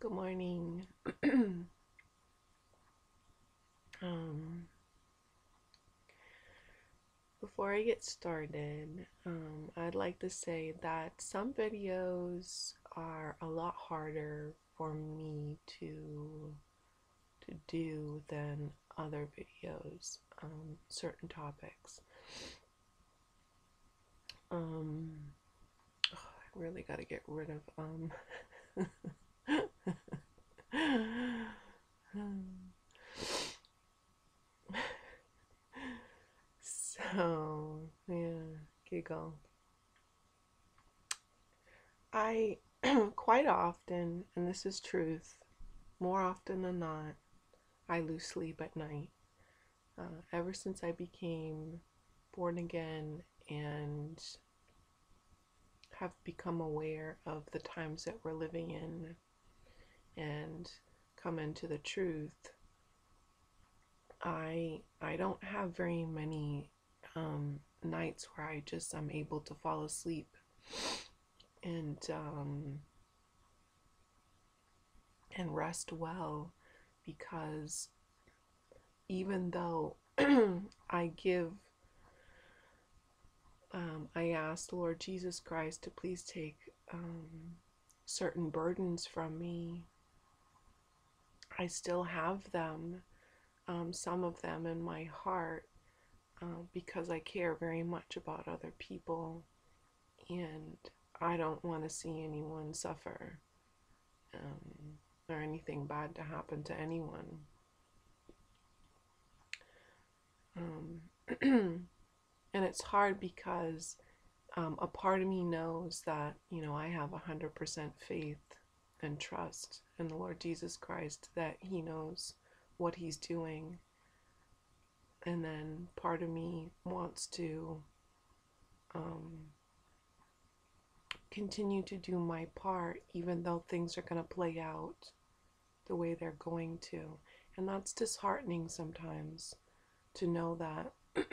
Good morning. um, before I get started, um, I'd like to say that some videos are a lot harder for me to to do than other videos, um, certain topics. Um, oh, I really got to get rid of um. so yeah, giggle. I quite often, and this is truth, more often than not, I lose sleep at night. Uh, ever since I became born again and have become aware of the times that we're living in and come into the truth, I I don't have very many um, nights where I just I'm able to fall asleep and um, and rest well because even though I give um, I ask Lord Jesus Christ to please take um, certain burdens from me. I still have them, um, some of them in my heart, uh, because I care very much about other people and I don't want to see anyone suffer um, or anything bad to happen to anyone. Um, and it's hard because um, a part of me knows that you know I have a hundred percent faith and trust in the Lord Jesus Christ that He knows what He's doing, and then part of me wants to um, continue to do my part, even though things are going to play out the way they're going to, and that's disheartening sometimes to know that.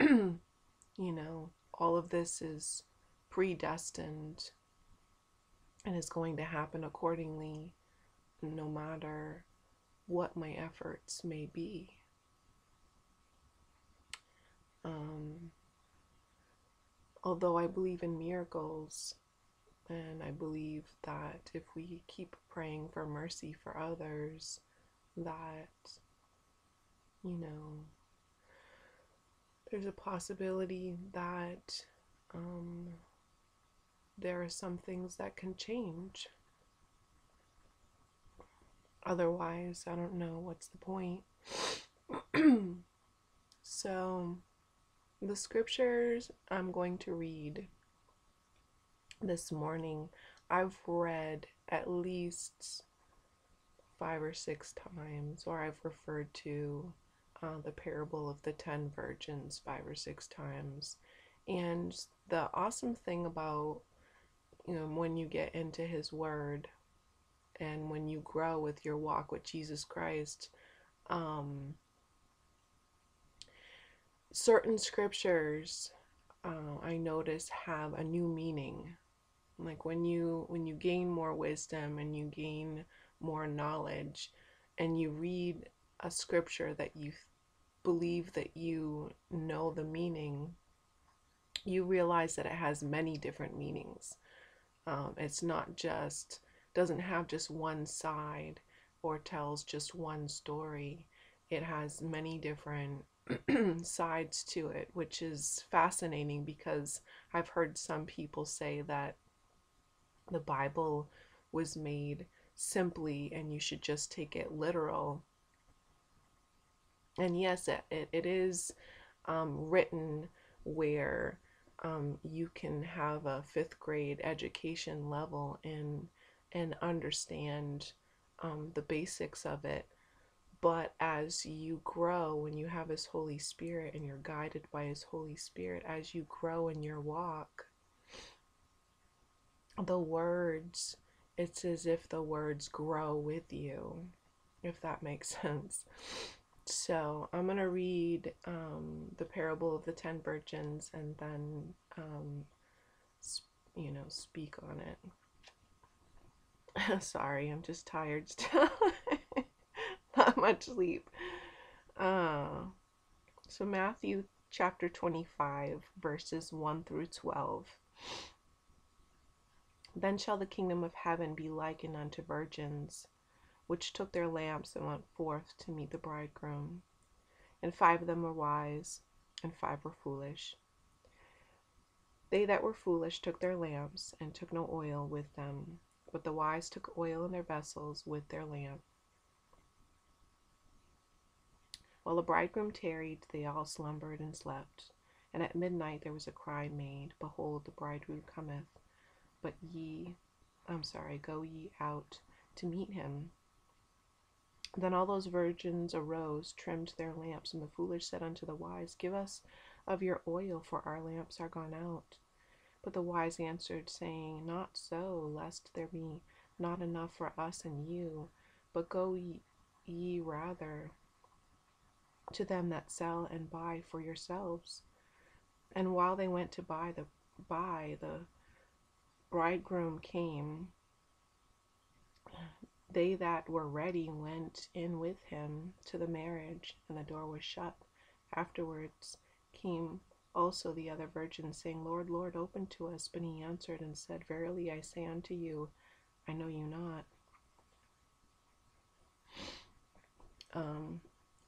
you know, all of this is predestined and is going to happen accordingly no matter what my efforts may be. Um, although I believe in miracles, and I believe that if we keep praying for mercy for others, that, you know, there's a possibility that um, there are some things that can change. Otherwise, I don't know what's the point. so, the scriptures I'm going to read this morning, I've read at least five or six times, or I've referred to uh, the parable of the ten virgins five or six times. And the awesome thing about, you know, when you get into His Word and when you grow with your walk with Jesus Christ, um, certain scriptures uh, I notice have a new meaning. Like when you when you gain more wisdom and you gain more knowledge, and you read a scripture that you believe that you know the meaning, you realize that it has many different meanings. Um, it's not just, doesn't have just one side or tells just one story. It has many different sides to it, which is fascinating because I've heard some people say that the Bible was made simply and you should just take it literal and yes, it, it, it is um, written where um, you can have a fifth grade education level and and understand um, the basics of it. But as you grow, when you have His Holy Spirit and you're guided by His Holy Spirit, as you grow in your walk, the words, it's as if the words grow with you, if that makes sense. So I'm going to read um, the parable of the ten virgins and then, um, you know, speak on it. Sorry, I'm just tired still. Not much sleep. Uh, so, Matthew chapter 25, verses 1 through 12. Then shall the kingdom of heaven be likened unto virgins, which took their lamps and went forth to meet the bridegroom. And five of them were wise, and five were foolish. They that were foolish took their lamps, and took no oil with them, but the wise took oil in their vessels with their lamp. While the bridegroom tarried, they all slumbered and slept. And at midnight there was a cry made, Behold, the bridegroom cometh, but ye, I'm sorry, go ye out to meet him. Then all those virgins arose, trimmed their lamps, and the foolish said unto the wise, Give us of your oil, for our lamps are gone out. But the wise answered, saying, Not so, lest there be not enough for us and you, but go ye, rather to them that sell and buy for yourselves. And while they went to buy the buy, the bridegroom came. They that were ready went in with him to the marriage, and the door was shut. Afterwards came also the other virgins, saying, Lord, Lord, open to us. But he answered and said, Verily I say unto you, I know you not. Um,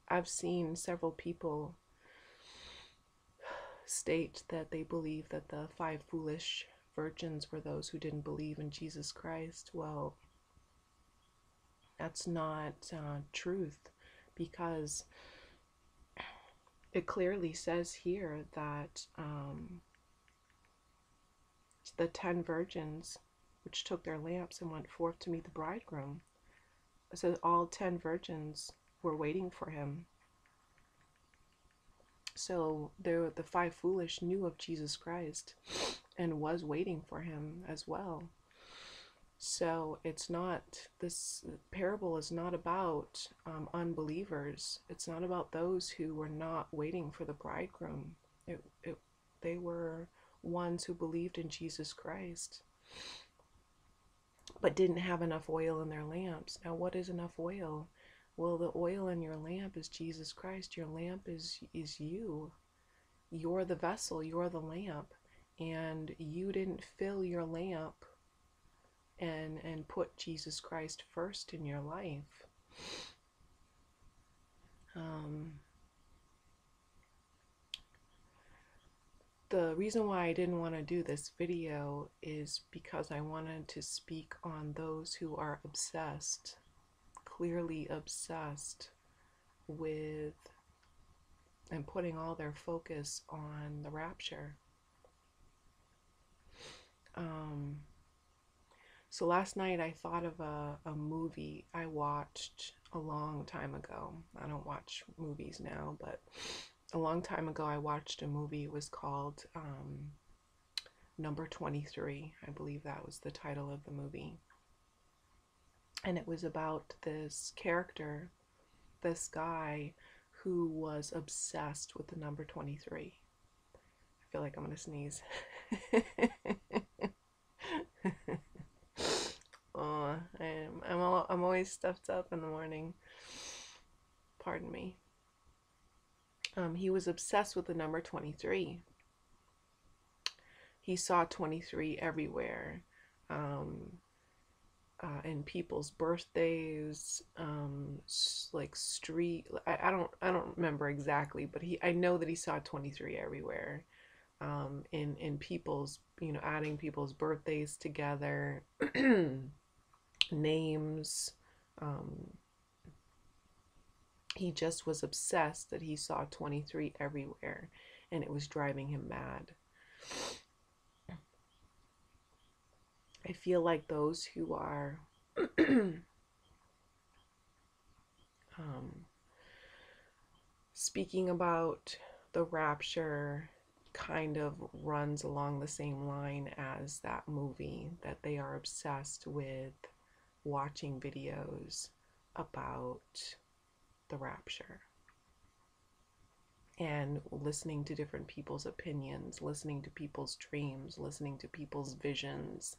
I've seen several people state that they believe that the five foolish virgins were those who didn't believe in Jesus Christ. Well, that's not uh, truth because it clearly says here that um, the ten virgins which took their lamps and went forth to meet the bridegroom. Says all ten virgins were waiting for him. So there, the five foolish knew of Jesus Christ and was waiting for him as well. So it's not, this parable is not about um, unbelievers. It's not about those who were not waiting for the bridegroom. It, it, they were ones who believed in Jesus Christ but didn't have enough oil in their lamps. Now, what is enough oil? Well, the oil in your lamp is Jesus Christ. Your lamp is is you. You're the vessel, you're the lamp, and you didn't fill your lamp and and put Jesus Christ first in your life. Um, the reason why I didn't want to do this video is because I wanted to speak on those who are obsessed, clearly obsessed with and putting all their focus on the rapture. So last night I thought of a, a movie I watched a long time ago. I don't watch movies now, but a long time ago I watched a movie. It was called um, Number 23. I believe that was the title of the movie. And it was about this character, this guy who was obsessed with the number 23. I feel like I'm going to sneeze. oh, I'm all, I'm always stuffed up in the morning. Pardon me. Um, he was obsessed with the number 23. He saw 23 everywhere. Um, uh, in people's birthdays, um, like street. I, I don't I don't remember exactly, but he I know that he saw 23 everywhere. Um, in in people's you know adding people's birthdays together, names. Um, he just was obsessed that he saw 23 everywhere, and it was driving him mad. I feel like those who are um, speaking about the rapture kind of runs along the same line as that movie that they are obsessed with watching videos about the rapture and listening to different people's opinions, listening to people's dreams, listening to people's visions,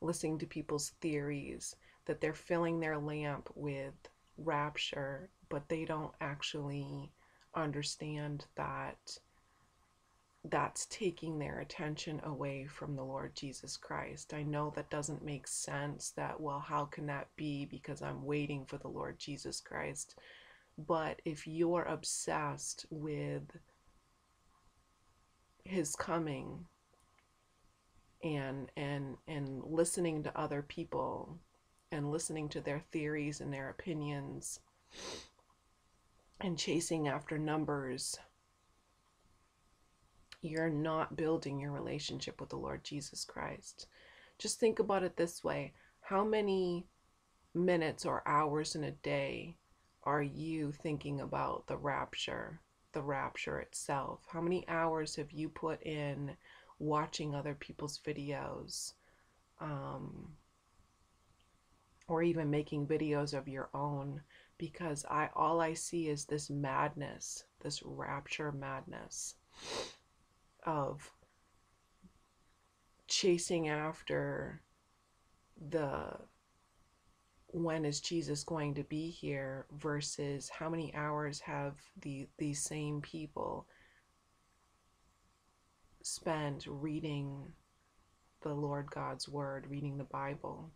listening to people's theories, that they're filling their lamp with rapture, but they don't actually understand that that's taking their attention away from the Lord Jesus Christ. I know that doesn't make sense that, well, how can that be? Because I'm waiting for the Lord Jesus Christ. But if you're obsessed with his coming and and and listening to other people and listening to their theories and their opinions and chasing after numbers you're not building your relationship with the Lord Jesus Christ. Just think about it this way how many minutes or hours in a day are you thinking about the rapture, the rapture itself? How many hours have you put in watching other people's videos? Um, or even making videos of your own because I all I see is this madness, this rapture madness of chasing after the when is Jesus going to be here versus how many hours have the these same people spent reading the Lord God's word, reading the Bible.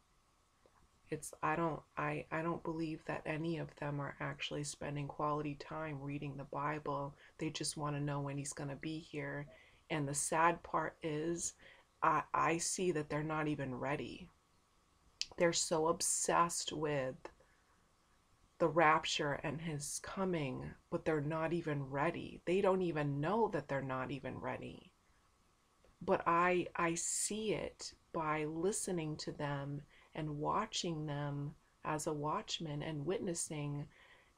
It's I don't I I don't believe that any of them are actually spending quality time reading the Bible. They just want to know when he's going to be here and the sad part is, I, I see that they're not even ready. They're so obsessed with the rapture and his coming, but they're not even ready. They don't even know that they're not even ready. But I I see it by listening to them and watching them as a watchman and witnessing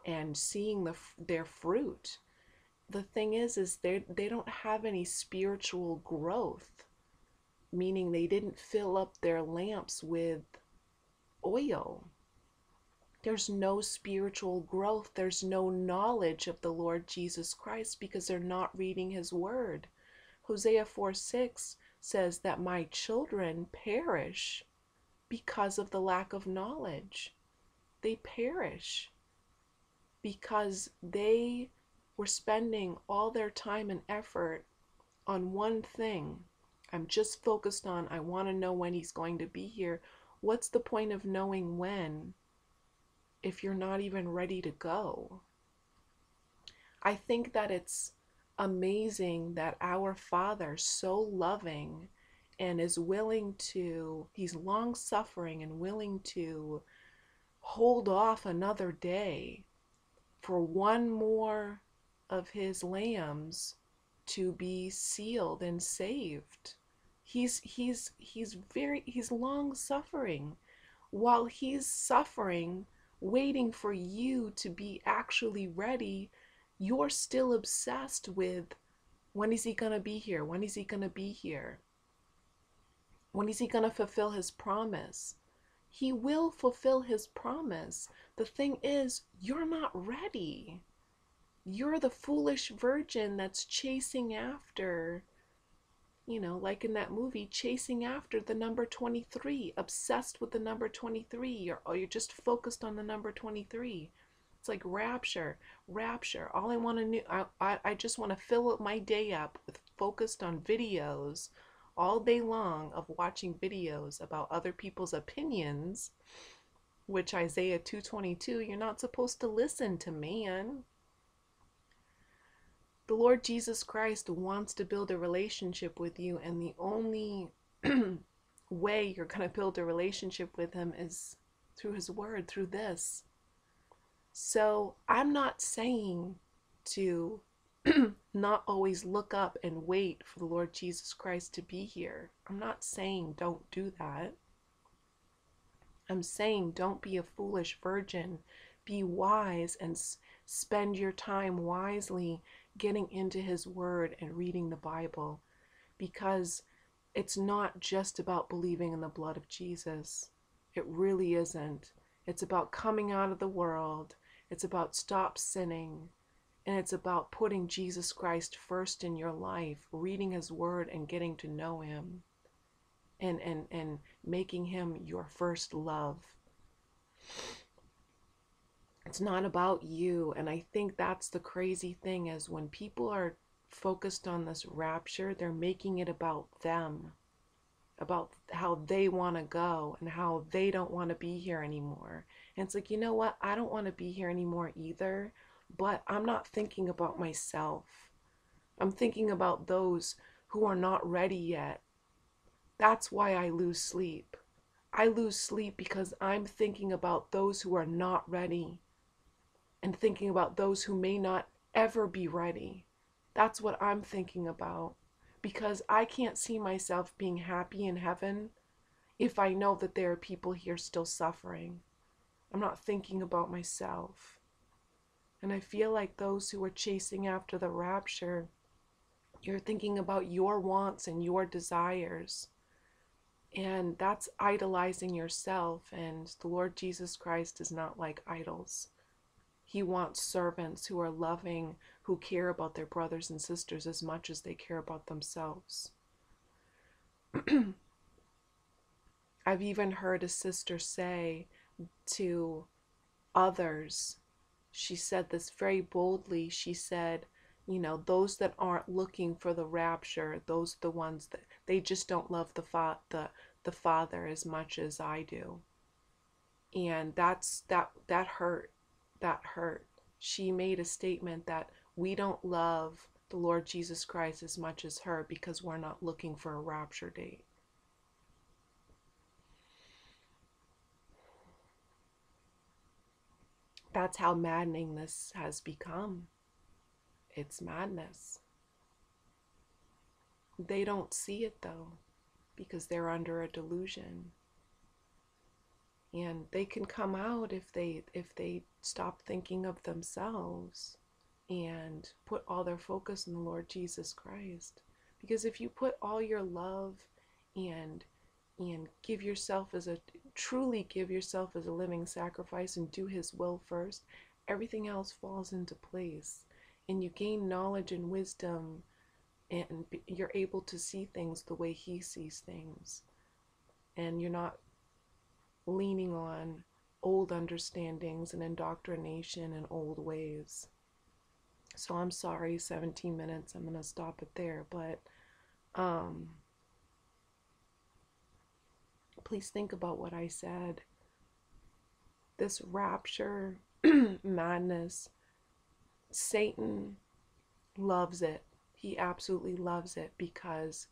and seeing the their fruit the thing is is they they don't have any spiritual growth meaning they didn't fill up their lamps with oil. There's no spiritual growth. There's no knowledge of the lord jesus christ because they're not reading his word. Hosea 4 6 says that my children perish because of the lack of knowledge. They perish because they were spending all their time and effort on one thing. I'm just focused on, I want to know when he's going to be here. What's the point of knowing when if you're not even ready to go? I think that it's amazing that our Father, so loving and is willing to, he's long suffering and willing to hold off another day for one more of his lambs to be sealed and saved. He's he's he's very he's long suffering. While he's suffering, waiting for you to be actually ready, you're still obsessed with when is he going to be here? When is he going to be here? When is he going to fulfill his promise? He will fulfill his promise. The thing is, you're not ready. You're the foolish virgin that's chasing after, you know, like in that movie, chasing after the number 23, obsessed with the number 23, or, or oh, you're just focused on the number 23. It's like rapture, rapture. All I want to know, I, I, I just want to fill up my day up with focused on videos all day long of watching videos about other people's opinions, which Isaiah 222, you're not supposed to listen to man. The Lord Jesus Christ wants to build a relationship with you, and the only way you're going to build a relationship with Him is through His Word, through this. So I'm not saying to not always look up and wait for the Lord Jesus Christ to be here. I'm not saying don't do that. I'm saying don't be a foolish virgin. Be wise and s- spend your time wisely getting into His Word and reading the Bible because it's not just about believing in the blood of Jesus. It really isn't. It's about coming out of the world, it's about stop sinning, and it's about putting Jesus Christ first in your life, reading His Word, and getting to know Him. and and and making him your first love. It's not about you, and I think that's the crazy thing is when people are focused on this rapture, they're making it about them, about how they want to go and how they don't want to be here anymore. And it's like, you know what? I don't want to be here anymore either, but I'm not thinking about myself. I'm thinking about those who are not ready yet. That's why I lose sleep. I lose sleep because I'm thinking about those who are not ready and thinking about those who may not ever be ready. That's what I'm thinking about because I can't see myself being happy in heaven if I know that there are people here still suffering. I'm not thinking about myself. And I feel like those who are chasing after the rapture, you're thinking about your wants and your desires. And that's idolizing yourself. And the Lord Jesus Christ is not like idols. He wants servants who are loving, who care about their brothers and sisters as much as they care about themselves. I've even heard a sister say to others, she said this very boldly. She said, you know, those that aren't looking for the rapture, those are the ones that they just don't love the fa- the the Father as much as I do. And that's that that hurt that hurt. She made a statement that we don't love the Lord Jesus Christ as much as her because we're not looking for a rapture date. That's how maddening this has become. It's madness. They don't see it though because they're under a delusion and they can come out if they if they stop thinking of themselves and put all their focus in the Lord Jesus Christ. Because if you put all your love and and give yourself as a truly give yourself as a living sacrifice and do his will first everything else falls into place. And you gain knowledge and wisdom and you're able to see things the way he sees things. And you're not leaning on old understandings and indoctrination and old ways. So I'm sorry, 17 minutes. I'm going to stop it there, but um please think about what I said. This rapture madness Satan loves it. He absolutely loves it because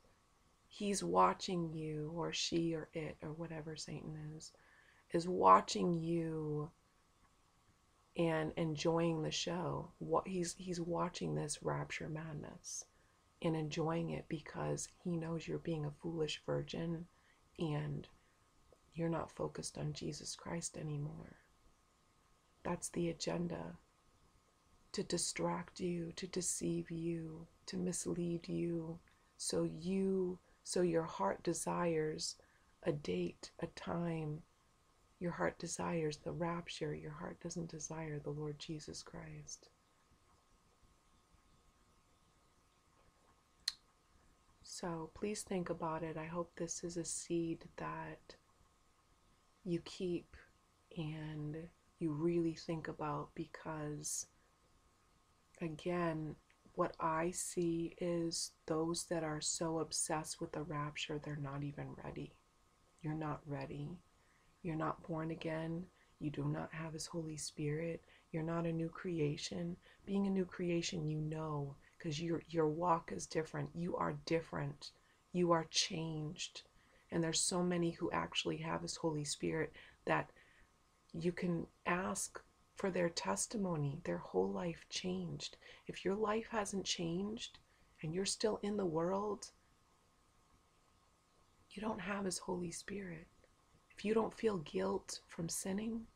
he's watching you or she or it or whatever Satan is is watching you and enjoying the show. What he's he's watching this rapture madness and enjoying it because he knows you're being a foolish virgin and you're not focused on Jesus Christ anymore. That's the agenda to distract you, to deceive you, to mislead you, so you so your heart desires a date, a time, your heart desires the rapture. Your heart doesn't desire the Lord Jesus Christ. So please think about it. I hope this is a seed that you keep and you really think about because, again, what I see is those that are so obsessed with the rapture, they're not even ready. You're not ready. You're not born again. You do not have His Holy Spirit. You're not a new creation. Being a new creation, you know, because your your walk is different. You are different. You are changed. And there's so many who actually have His Holy Spirit that you can ask for their testimony. Their whole life changed. If your life hasn't changed and you're still in the world, you don't have His Holy Spirit. If you don't feel guilt from sinning,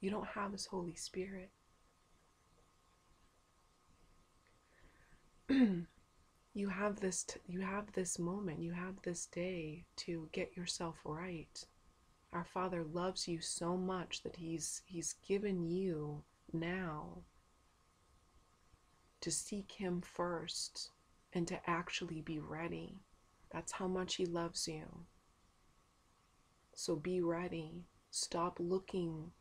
you don't have His Holy Spirit. you have this t- you have this moment you have this day to get yourself right. Our father loves you so much that he's he's given you now to seek him first and to actually be ready. That's how much he loves you So be ready. Stop looking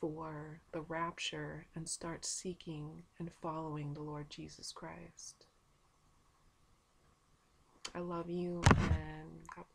for the rapture and start seeking and following the Lord Jesus Christ. I love you and God.